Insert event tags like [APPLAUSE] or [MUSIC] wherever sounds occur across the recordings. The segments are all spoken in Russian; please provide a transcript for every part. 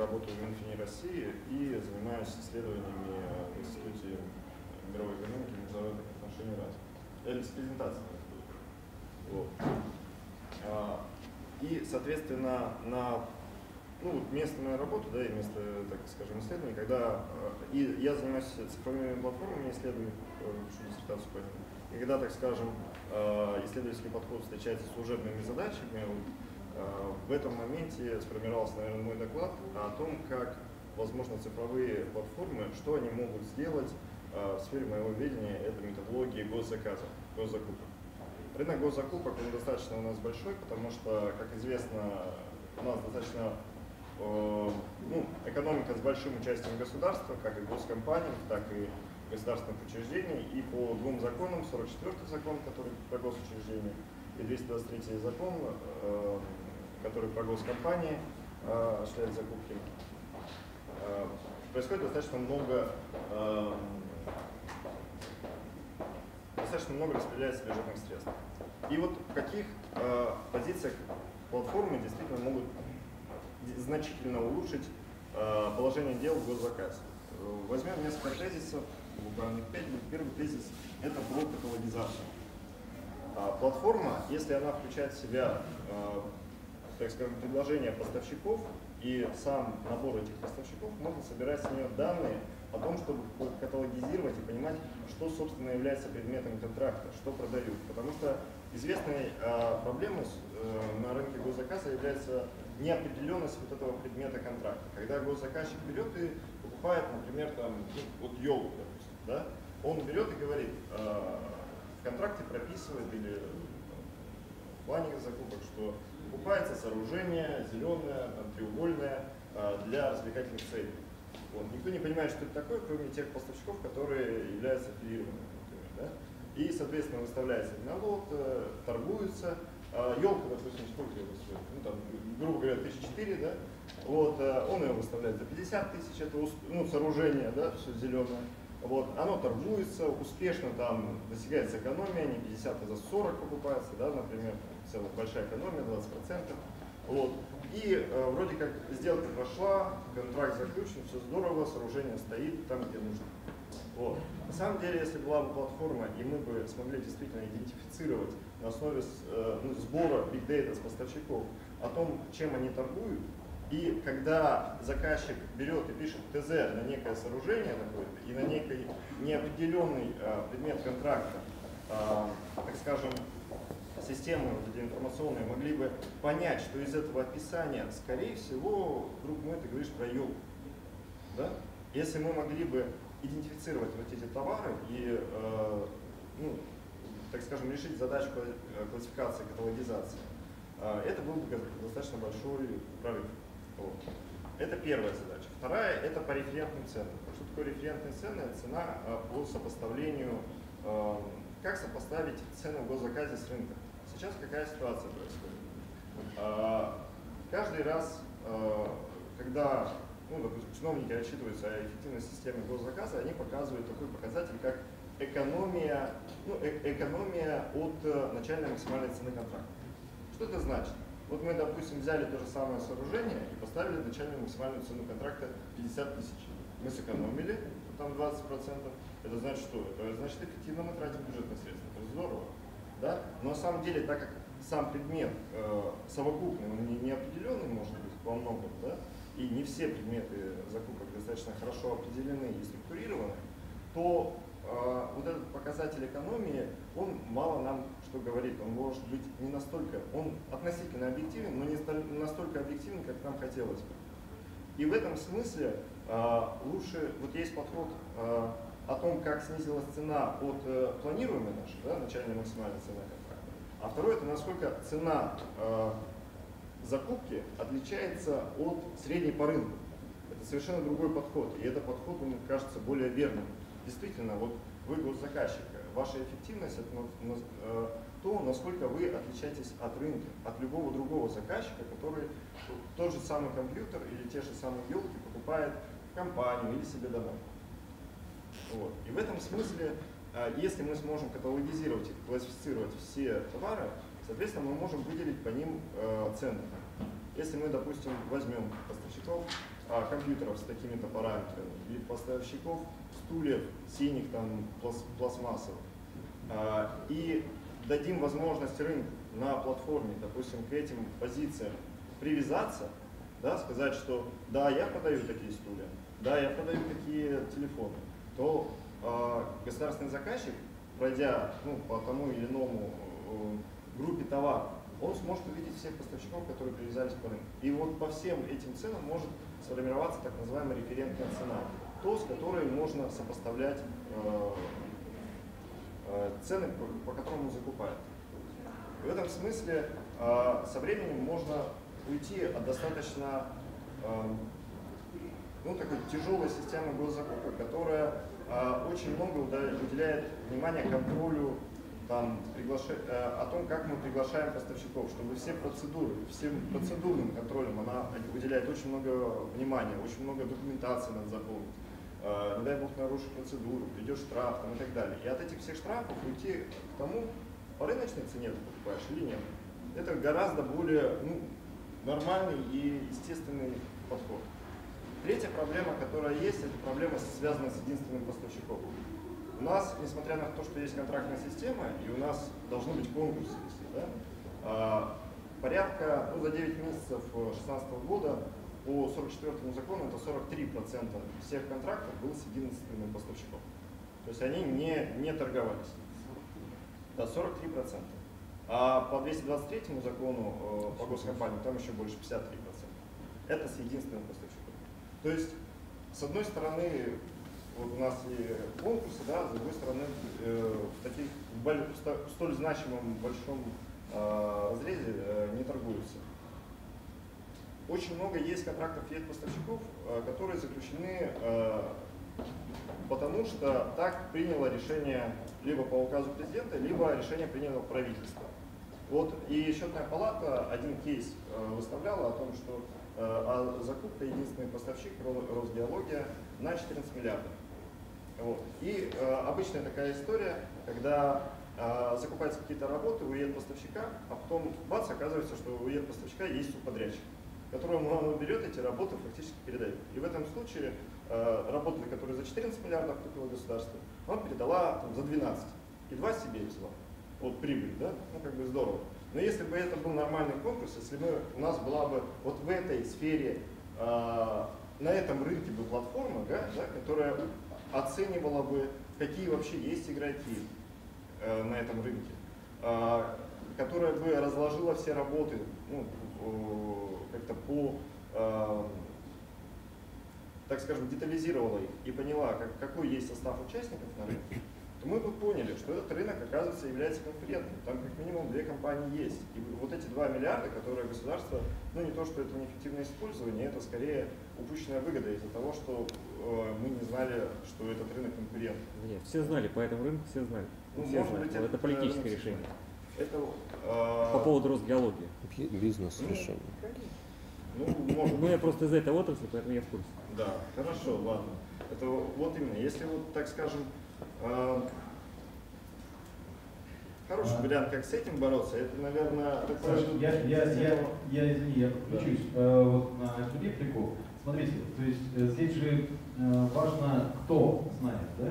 работаю в Минфине России и занимаюсь исследованиями в Институте мировой экономики и международных отношений РАН. Я без. Вот. А, и, соответственно, на ну, место моей работы, да, и место, так скажем, исследования, когда и я занимаюсь цифровыми платформами, исследую, пишу диссертацию по ним. И когда, так скажем, исследовательский подход встречается с служебными задачами, Э, в этом моменте сформировался, наверное, мой доклад о том, как, возможно, цифровые платформы, что они могут сделать э, в сфере моего видения, это методологии госзаказа, госзакупок. Рынок госзакупок он достаточно у нас большой, потому что, как известно, у нас достаточно э, ну, экономика с большим участием государства, как и госкомпаний, так и государственных учреждений. И по двум законам, 44-й закон, который про госучреждения, и 223 закон, который про госкомпании э, осуществляет закупки, э, происходит достаточно много э, достаточно много распределяется бюджетных средств. И вот в каких э, позициях платформы действительно могут значительно улучшить э, положение дел в госзаказе. Возьмем несколько тезисов, буквально пять. Первый тезис – это про каталогизацию. Платформа, если она включает в себя э, так скажем, предложения поставщиков и сам набор этих поставщиков, можно собирать с нее данные о том, чтобы каталогизировать и понимать, что, собственно, является предметом контракта, что продают. Потому что известной э, проблемой на рынке госзаказа является неопределенность вот этого предмета контракта. Когда госзаказчик берет и покупает, например, там, ну, вот елку, допустим, да, он берет и говорит, э, в контракте прописывает или в плане закупок, что покупается сооружение зеленое, там, треугольное а, для развлекательных целей. Вот. Никто не понимает, что это такое, кроме тех поставщиков, которые являются аффилированными. Да? И, соответственно, выставляется на лот, э, торгуется. Елка, а, допустим, сколько его стоит? Ну, там, грубо говоря, 1004, да? Вот, э, он ее выставляет за 50 тысяч, это ну, сооружение, да, все зеленое. Вот, оно торгуется, успешно там достигается экономия, не 50, а за 40 покупается, да, например, целая большая экономия, 20%. Вот. И э, вроде как сделка прошла, контракт заключен, все здорово, сооружение стоит там, где нужно. Вот. На самом деле, если была бы платформа, и мы бы смогли действительно идентифицировать на основе э, ну, сбора data с поставщиков о том, чем они торгуют, и когда заказчик берет и пишет ТЗ на некое сооружение и на некий неопределенный э, предмет контракта, э, так скажем, системы вот эти информационные могли бы понять, что из этого описания, скорее всего, друг мой, ты говоришь про елку. Да? Если мы могли бы идентифицировать вот эти товары и, э, ну, так скажем, решить задачу классификации, каталогизации, э, это был бы достаточно большой прорыв. Вот. Это первая задача. Вторая – это по референтным ценам. Что такое референтные цены? Цена э, по сопоставлению, э, как сопоставить цену в госзаказе с рынком. Сейчас какая ситуация происходит? А, каждый раз, а, когда ну, допустим, чиновники отчитываются о эффективности системы госзаказа, они показывают такой показатель, как экономия, ну, э экономия от э, начальной максимальной цены контракта. Что это значит? Вот мы, допустим, взяли то же самое сооружение и поставили начальную максимальную цену контракта 50 тысяч. Мы сэкономили там 20%. Это значит что? Это значит эффективно мы тратим бюджетные средства. Это здорово. Да? Но на самом деле, так как сам предмет э, совокупный, он не, неопределенный может быть во многом, да? и не все предметы закупок достаточно хорошо определены и структурированы, то э, вот этот показатель экономии, он мало нам что говорит. Он может быть не настолько, он относительно объективен, но не настолько объективен, как нам хотелось бы. И в этом смысле э, лучше, вот есть подход э, о том, как снизилась цена от э, планируемой нашей, да, начальной максимальной цены контракта. А второе, это насколько цена э, закупки отличается от средней по рынку. Это совершенно другой подход, и этот подход, мне кажется, более верным. Действительно, вот вы госзаказчик, ваша эффективность это э, то, насколько вы отличаетесь от рынка, от любого другого заказчика, который тот же самый компьютер или те же самые елки покупает в компанию или себе домой. Вот. И в этом смысле, а, если мы сможем каталогизировать и классифицировать все товары, соответственно, мы можем выделить по ним а, цены. Если мы, допустим, возьмем поставщиков а, компьютеров с такими-то параметрами, или поставщиков стульев синих, там, пласт, пластмассовых. А, и дадим возможность рынку на платформе, допустим, к этим позициям привязаться, да, сказать, что да, я продаю такие стулья, да, я продаю такие телефоны, то э, государственный заказчик, пройдя ну, по тому или иному э, группе товаров, он сможет увидеть всех поставщиков, которые привязались к рынку. И вот по всем этим ценам может сформироваться так называемая референтная цена, то, с которой можно сопоставлять э, э, цены, по, по которым он закупает. В этом смысле э, со временем можно уйти от достаточно э, ну, такой тяжелой системы госзакупок, которая э, очень много уделяет внимания контролю там, приглаша... Э, о том, как мы приглашаем поставщиков, чтобы все процедуры, всем процедурным контролем она уделяет очень много внимания, очень много документации надо заполнить. Э, не дай бог нарушишь процедуру, придет штраф там, и так далее. И от этих всех штрафов уйти к тому, по рыночной цене ты покупаешь или нет. Это гораздо более ну, нормальный и естественный подход. Третья проблема, которая есть, это проблема, связанная с единственным поставщиком. У нас, несмотря на то, что есть контрактная система, и у нас должны быть конкурсы, если, да, а, порядка, ну, за 9 месяцев 2016 года по 44 закону это 43% всех контрактов было с единственным поставщиком. То есть они не, не торговались. Да, 43%. А по 223 закону э, по госкомпании там еще больше 53%. Это с единственным поставщиком. То есть, с одной стороны, вот у нас и конкурсы, да, с другой стороны, э, в таких в столь значимом большом э, разрезе э, не торгуются. Очень много есть контрактов есть поставщиков, э, которые заключены потому, что так приняло решение либо по указу президента, либо решение приняло правительство. Вот и счетная палата один кейс выставляла о том, что закупка единственный поставщик Росгеология на 14 миллиардов. Вот. И э, обычная такая история, когда э, закупаются какие-то работы у ЕН-поставщика, а потом бац, оказывается, что у ЕН-поставщика есть субподрядчик, которому он берет эти работы фактически передает. И в этом случае э, работы, которые за 14 миллиардов купило государство, он передала там, за 12 и два себе взяла вот прибыль, да, ну как бы здорово. Но если бы это был нормальный конкурс, если бы у нас была бы вот в этой сфере, э, на этом рынке бы платформа, да, да, которая оценивала бы, какие вообще есть игроки э, на этом рынке, э, которая бы разложила все работы ну, э, как-то по, так скажем, детализировала их и поняла, как, какой есть состав участников на рынке, то мы бы поняли, что этот рынок, оказывается, является конкурентным. Там как минимум две компании есть. И вот эти 2 миллиарда, которые государство, ну не то, что это неэффективное использование, это скорее упущенная выгода из-за того, что э, мы не знали, что этот рынок конкурент. Нет, все знали, по этому рынку все знали. Ну, все может знали. Быть, это, это политическое решение. Это, э, по поводу Росгеологии. Бизнес-решение. Ну, ну, [LAUGHS] может ну, я просто из этой отрасли, поэтому я в курсе. Да, хорошо, ладно. Это вот именно, если вот, так скажем, хороший а. вариант, как с этим бороться, это, наверное. Саша, я, я, я, я, извини, я подключусь да. э, вот на эту реплику. Смотрите, то есть э, здесь же э, важно, кто знает, да?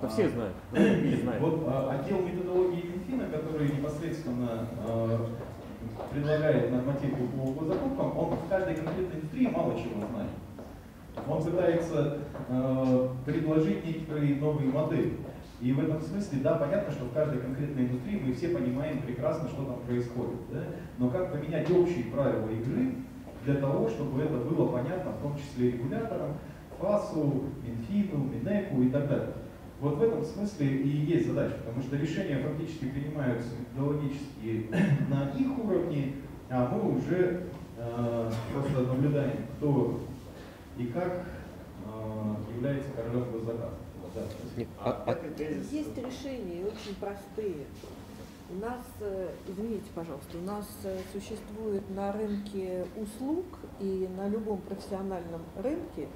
Да а, все знают. [CLEARS THROAT] Не знают. Вот а, отдел методологии Минфина, который непосредственно а, предлагает нормативку по закупкам, он в каждой конкретной индустрии мало чего знает. Он пытается э, предложить некоторые новые модели. И в этом смысле, да, понятно, что в каждой конкретной индустрии мы все понимаем прекрасно, что там происходит. Да? Но как поменять общие правила игры для того, чтобы это было понятно, в том числе регуляторам, ФАСу, Минфину, Минеку и так далее. Вот в этом смысле и есть задача, потому что решения фактически принимаются методологически на их уровне, а мы уже э, просто наблюдаем, кто и как э, является королем госзаказа. Да. А, а, есть решения очень простые. У нас, э, извините, пожалуйста, у нас э, существует на рынке услуг и на любом профессиональном рынке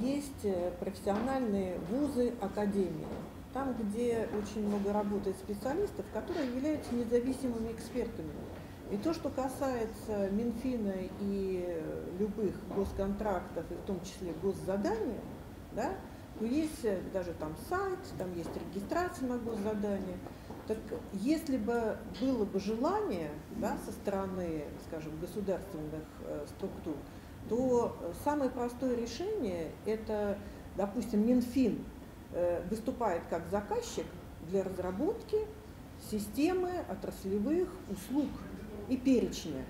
есть э, профессиональные вузы, академии. Там, где очень много работает специалистов, которые являются независимыми экспертами. И то, что касается Минфина и любых госконтрактов, и в том числе госзадания, да, то есть даже там сайт, там есть регистрация на госзадание. Так если бы было бы желание да, со стороны, скажем, государственных э, структур, то самое простое решение – это, допустим, Минфин э, выступает как заказчик для разработки системы отраслевых услуг и перечня.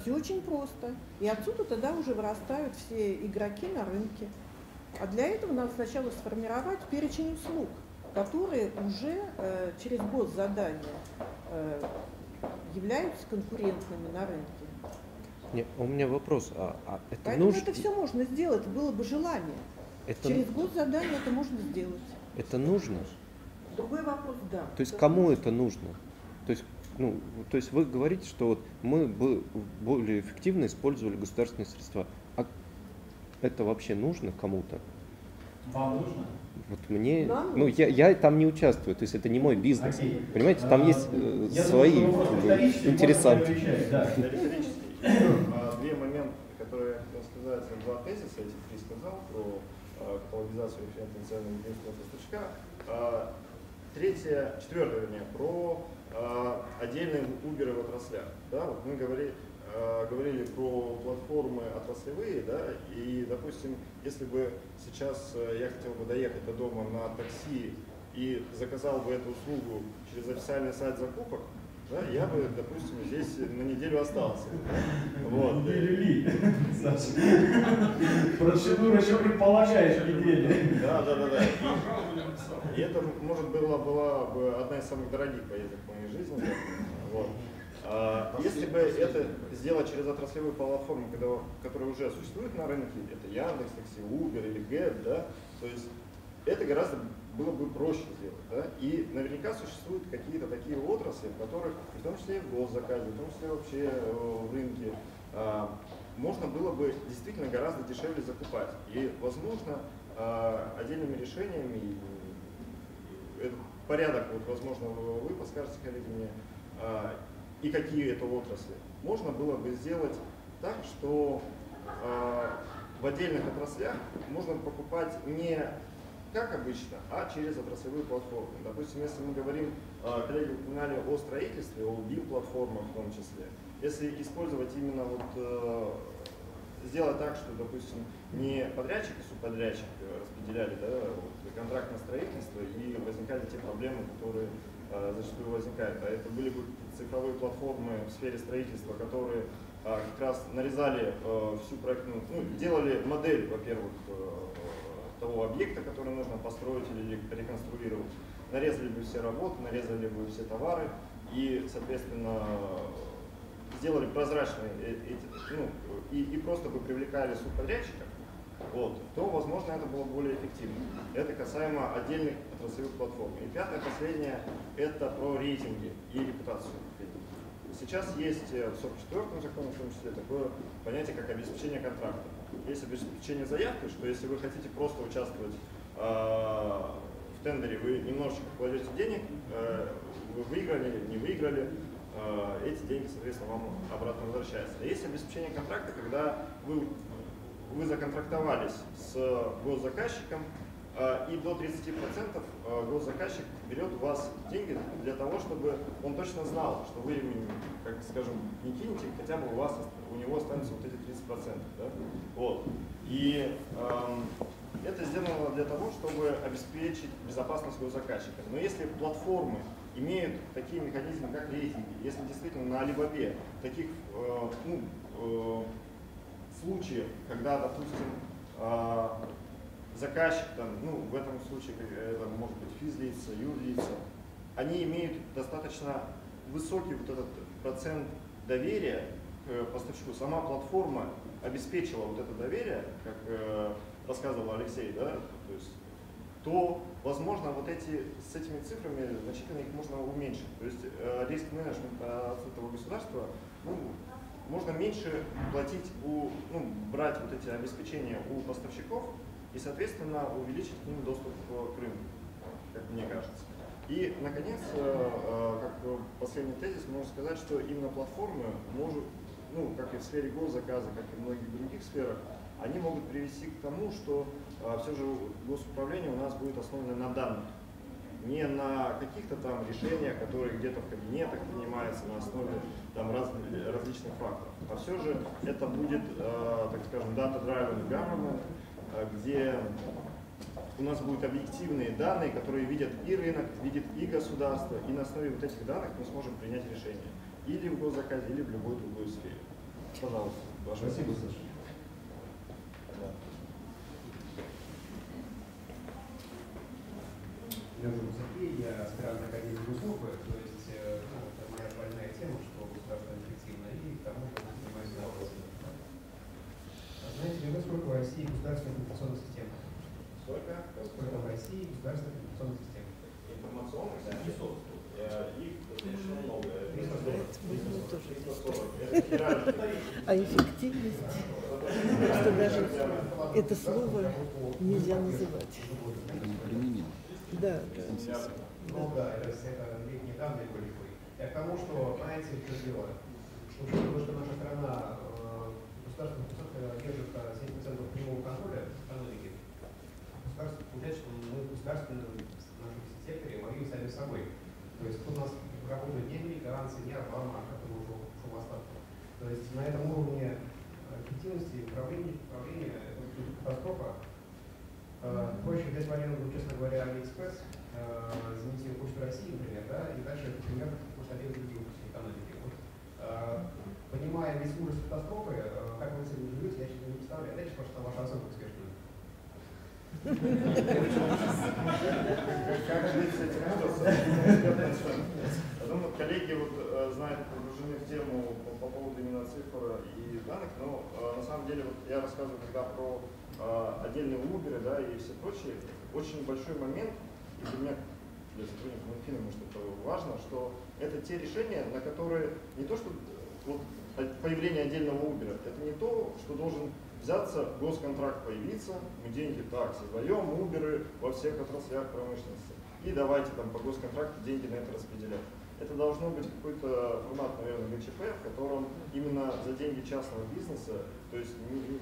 Все очень просто. И отсюда тогда уже вырастают все игроки на рынке. А для этого надо сначала сформировать перечень услуг, которые уже э, через госзадание э, являются конкурентными на рынке. Нет, у меня вопрос. А, а это Поэтому нужно... это все можно сделать, было бы желание. Это... Через госзадание это можно сделать. Это нужно? Другой вопрос, да. То есть кому это нужно? Ну, то есть вы говорите, что вот мы бы более эффективно использовали государственные средства. А это вообще нужно кому-то? Вам нужно? Вот мне, Нам ну я, я там не участвую, то есть это не мой бизнес, Окей. понимаете, там а, есть э, свои интересанты. Да. А, две моменты, которые я хотел сказать, два тезиса, эти три сказал про а, каталогизацию цены единственного поставщика. А, третье, четвертое, вернее, про отдельные Uber в отраслях. Да, вот мы говорили, говорили про платформы отраслевые, да, и, допустим, если бы сейчас э, я хотел бы доехать до дома на такси и заказал бы эту услугу через официальный сайт закупок, да, я бы, допустим, здесь на неделю остался. Вот. Неделю ли, Процедура еще предполагает неделю. Да, да, да, да. И это, может, была, была бы одна из самых дорогих поездок в моей жизни. Вот. А, если бы это сделать через отраслевую платформу, которая уже существует на рынке, это Яндекс, Такси, Uber или Get, да, то есть это гораздо было бы проще сделать. Да? И наверняка существуют какие-то такие отрасли, в которых, в том числе в госзаказе, в том числе вообще э, в рынке, а, можно было бы действительно гораздо дешевле закупать. И, возможно, а, отдельными решениями, этот порядок, вот, возможно, вы подскажете, коллеги, мне, а, и какие это отрасли, можно было бы сделать так, что в отдельных отраслях можно покупать не как обычно, а через отраслевые платформы. Допустим, если мы говорим, а, коллеги упоминали о строительстве, о BIM-платформах в том числе, если использовать именно вот э, сделать так, что, допустим, не подрядчик и субподрядчик распределяли да, вот, контракт на строительство и возникали те проблемы, которые э, зачастую возникают. А это были бы цифровые платформы в сфере строительства, которые э, как раз нарезали э, всю проектную, ну, делали модель, во-первых, того объекта, который нужно построить или реконструировать. Нарезали бы все работы, нарезали бы все товары и, соответственно, сделали прозрачные э, эти, ну, и, и просто бы привлекали субподрядчика, вот, то, возможно, это было более эффективно. Это касаемо отдельных отраслевых платформ. И пятое, последнее, это про рейтинги и репутацию. Сейчас есть э, в 44-м законе, в том числе, такое понятие, как обеспечение контракта есть обеспечение заявки, что если вы хотите просто участвовать э, в тендере, вы немножечко кладете денег, э, вы выиграли, не выиграли, э, эти деньги, соответственно, вам обратно возвращаются. А есть обеспечение контракта, когда вы, вы законтрактовались с госзаказчиком, и до 30% госзаказчик берет у вас деньги для того, чтобы он точно знал, что вы, как скажем, не кинете, хотя бы у вас у него останется вот эти 30%. Да? Вот. И эм, это сделано для того, чтобы обеспечить безопасность заказчика. Но если платформы имеют такие механизмы, как рейтинги, если действительно на Alibaba таких э, ну, э, случаев, когда, допустим, э, заказчик, там, ну, в этом случае это может быть физлица, юрлица, они имеют достаточно высокий вот этот процент доверия к поставщику. Сама платформа обеспечила вот это доверие, как э, рассказывал Алексей, да, то есть то, возможно, вот эти, с этими цифрами значительно их можно уменьшить. То есть э, риск-менеджмент от этого государства, ну, можно меньше платить, у, ну, брать вот эти обеспечения у поставщиков и, соответственно, увеличить к ним доступ к рынку, как мне кажется. И, наконец, как последний тезис, можно сказать, что именно платформы может, ну, как и в сфере госзаказа, как и в многих других сферах, они могут привести к тому, что все же госуправление у нас будет основано на данных не на каких-то там решениях, которые где-то в кабинетах принимаются на основе там, раз, различных факторов. А все же это будет, э, так скажем, data-driven government, э, где у нас будут объективные данные, которые видят и рынок, видит и государство, и на основе вот этих данных мы сможем принять решение. Или в госзаказе, или в любой другой сфере. Пожалуйста. Спасибо, Саша. Меня зовут Сергей, я аспирант Академии Госслужбы, то есть э, ну, это моя больная тема, что государство эффективно, и к тому же занимаюсь вопросами. А знаете ли вы, сколько в России государственных информационных систем? Сколько? Сколько в России государственных информационных систем? Информационных систем? Их достаточно много. А эффективность, что даже это слово нельзя называть. Да, да. Ну да, это, это летние данные были бы. Я к тому, что, знаете, что дело? Учитывая, что наша страна э, государственный держит 7% прямого контроля экономики, государство получается, что мы в государственном нашем секторе воюем сами собой. То есть тут у нас работают деньги, гаранции не Обама, который уже ушел в отставку. То есть на этом уровне эффективности управления, управления это катастрофа, Э, проще взять вариант, ну, честно говоря, Алиэкспресс, э, в Почту России, например, да, и дальше этот пример масштабировать другие экономики. Вот, э, понимая весь ужас катастрофы, как вы с этим живете, я сейчас не представляю. Пожалуйста, вашу оценку успешную. Как жить с этим ужасом? Я думаю, коллеги вот знают, погружены в тему по поводу именно цифр и данных, но на самом деле вот я рассказываю когда про а, отдельные Uber да, и все прочее, очень большой момент, и для меня, для сотрудников Минфина, может, это важно, что это те решения, на которые не то, что вот, появление отдельного Uber, это не то, что должен взяться, госконтракт появиться, мы деньги так создаем, Uber во всех отраслях промышленности, и давайте там по госконтракту деньги на это распределять. Это должно быть какой-то формат, наверное, ГЧП, в котором именно за деньги частного бизнеса, то есть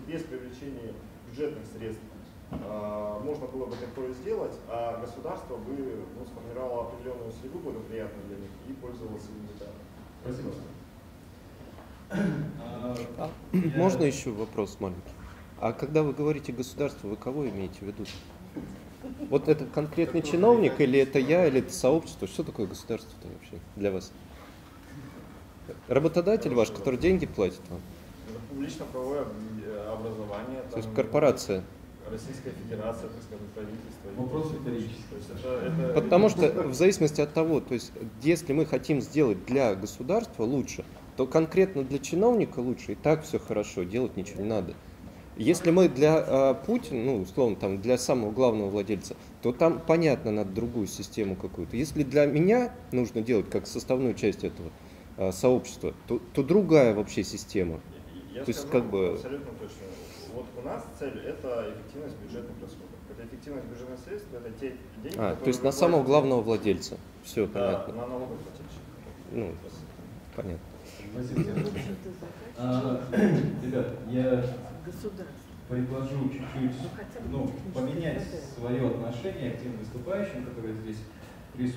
без привлечения бюджетных средств а, можно было бы такое сделать, а государство бы ну, сформировало определенную среду благоприятную для них и пользовалось им Спасибо. А, можно еще вопрос маленький? А когда вы говорите государство, вы кого имеете в виду? Вот это конкретный чиновник, или это я, или это сообщество? Что такое государство-то вообще для вас? Работодатель ваш, который деньги платит вам? Публично-правовое образование. То есть корпорация. Российская Федерация, так скажем, правительство. Вопрос риторический. Потому что [LAUGHS] в зависимости от того, то есть если мы хотим сделать для государства лучше, то конкретно для чиновника лучше, и так все хорошо, делать ничего не надо. Если мы для э, Путина, ну, условно, там, для самого главного владельца, то там, понятно, надо другую систему какую-то. Если для меня нужно делать как составную часть этого э, сообщества, то, то другая вообще система. Я то есть, как бы... абсолютно точно. Вот у нас цель – это эффективность бюджетных расходов. Это эффективность бюджетных средств, это те деньги, А, то есть на самого главного владельца. Все да, понятно. на налогоплательщика. Ну, понятно. Спасибо. А, [CLEARS THROAT] ребят, я предложу чуть-чуть ну, поменять свое отношение к тем выступающим, которые здесь присутствуют.